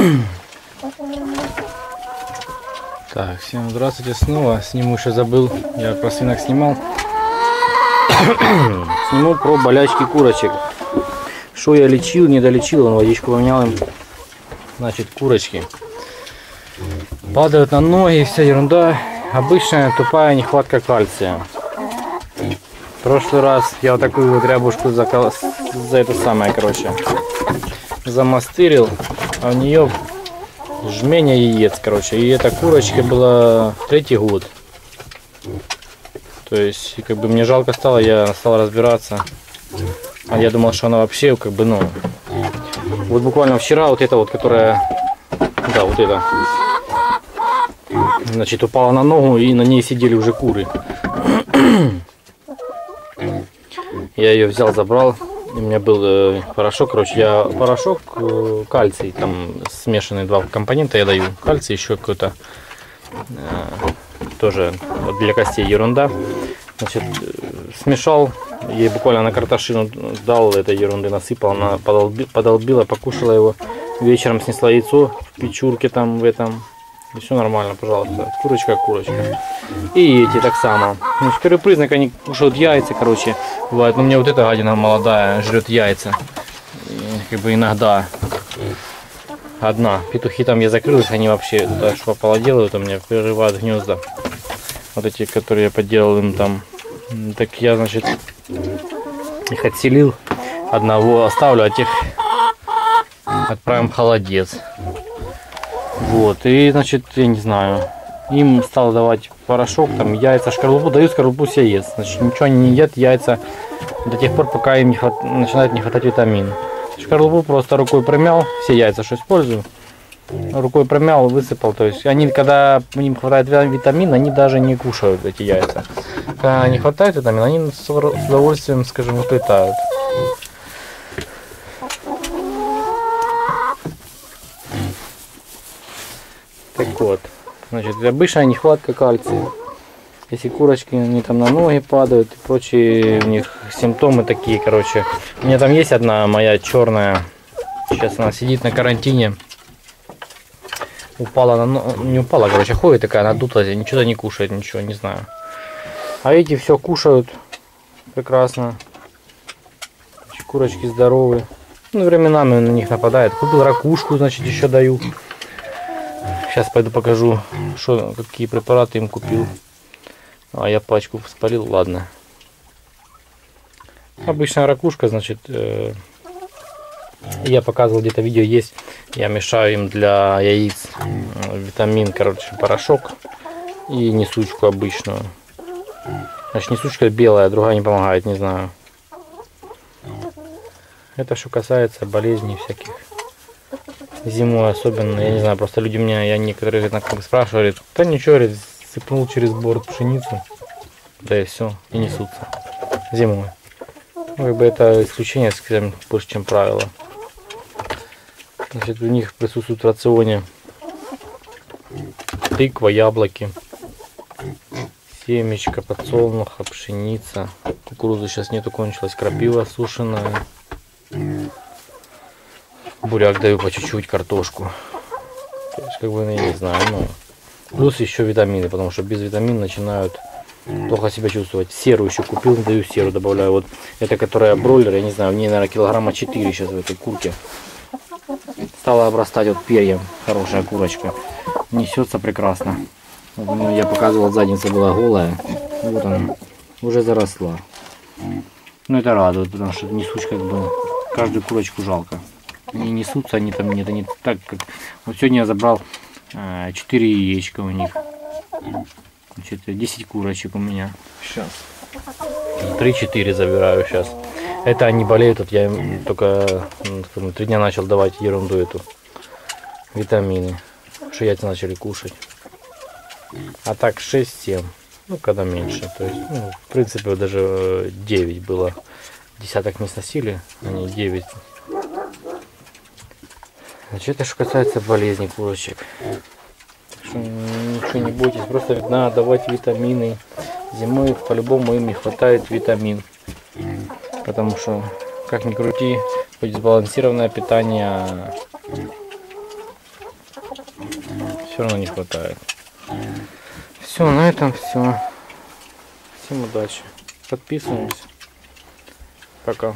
Так, всем здравствуйте снова. Сниму еще забыл, я про свинок снимал. Сниму про болячки курочек. Что я лечил, не долечил, он водичку поменял им. Значит, курочки. Падают на ноги, вся ерунда. Обычная тупая нехватка кальция. В прошлый раз я вот такую вот рябушку закол... за это самое, короче, замастырил, а у нее жменя яиц, короче. И эта курочка была третий год. То есть, как бы мне жалко стало, я стал разбираться. А я думал, что она вообще, как бы, ну... Вот буквально вчера вот эта вот, которая... Да, вот эта. Значит, упала на ногу, и на ней сидели уже куры. Я ее взял, забрал. У меня был э, порошок, короче, я порошок, э, кальций, там смешанные два компонента я даю. Кальций, еще какой-то, э, тоже для костей ерунда. Значит, смешал, ей буквально на картошину дал этой ерунды, насыпал, она подолби, подолбила, покушала его. Вечером снесла яйцо в печурке там в этом. И все нормально, пожалуйста. Курочка, курочка. И эти так само. Значит, первый признак, они кушают яйца, короче. Бывает, но мне вот эта гадина молодая жрет яйца. И, как бы иногда одна. Петухи там я закрыл их, они вообще туда швапала делают, у меня прерывают гнезда. Вот эти, которые я поделал им там. Так я, значит, их отселил. Одного оставлю, а тех отправим в холодец. Вот, и, значит, я не знаю, им стал давать порошок, там, яйца, шкарлупу, дают шкарлупу с яиц. Значит, ничего они не едят, яйца до тех пор, пока им не хват... начинает не хватать витамин. Шкарлупу просто рукой промял, все яйца, что использую, рукой промял, высыпал. То есть они, когда им хватает витамина, они даже не кушают эти яйца. Когда не хватает витамина, они с удовольствием, скажем, уплетают. Так вот, значит, обычная нехватка кальция. Если курочки они там на ноги падают и прочие у них симптомы такие, короче. У меня там есть одна моя черная, сейчас она сидит на карантине. Упала на не упала, короче, ходит такая надутая, ничего не кушает, ничего, не знаю. А эти все кушают прекрасно. Курочки здоровые. Ну, временами на них нападает. Купил ракушку, значит, еще даю. Сейчас пойду покажу, что, какие препараты им купил. А я пачку спалил, ладно. Обычная ракушка, значит, э, я показывал где-то видео есть. Я мешаю им для яиц э, витамин, короче, порошок и несучку обычную. Значит, несучка белая, другая не помогает, не знаю. Это что касается болезней всяких зимой особенно, я не знаю, просто люди меня, я некоторые знакомых спрашивали, да ничего, говорит, сыпнул через борт пшеницу, да и все, и несутся зимой. Ну, как бы это исключение, скажем, больше, чем правило. Значит, у них присутствует в рационе тыква, яблоки, семечка, подсолнуха, пшеница. Кукурузы сейчас нету, кончилась крапива сушеная буряк даю по чуть-чуть, картошку. То есть, как бы, ну, я не знаю, ну. Плюс еще витамины, потому что без витамин начинают плохо себя чувствовать. Серу еще купил, даю серу, добавляю. Вот это, которая бройлер, я не знаю, в ней, наверное, килограмма 4 сейчас в этой курке. Стала обрастать вот перьям, хорошая курочка. Несется прекрасно. Ну, я показывал, задница была голая. Вот она, уже заросла. Ну это радует, потому что несуч как бы каждую курочку жалко не несутся они там нет, они так как вот сегодня я забрал а, 4 яичка у них. Значит, 10 курочек у меня. Сейчас 3-4 забираю сейчас это они болеют вот я им только ну, три дня начал давать ерунду эту. Витамины. Что яйца начали кушать. А так 6-7 ну когда меньше. То есть ну, в принципе даже 9 было. Десяток не сносили они 9 Значит, это что касается болезней курочек. ничего не бойтесь, просто надо давать витамины. Зимой по-любому им не хватает витамин. Потому что, как ни крути, хоть сбалансированное питание, все равно не хватает. Все, на этом все. Всем удачи. Подписываемся. Пока.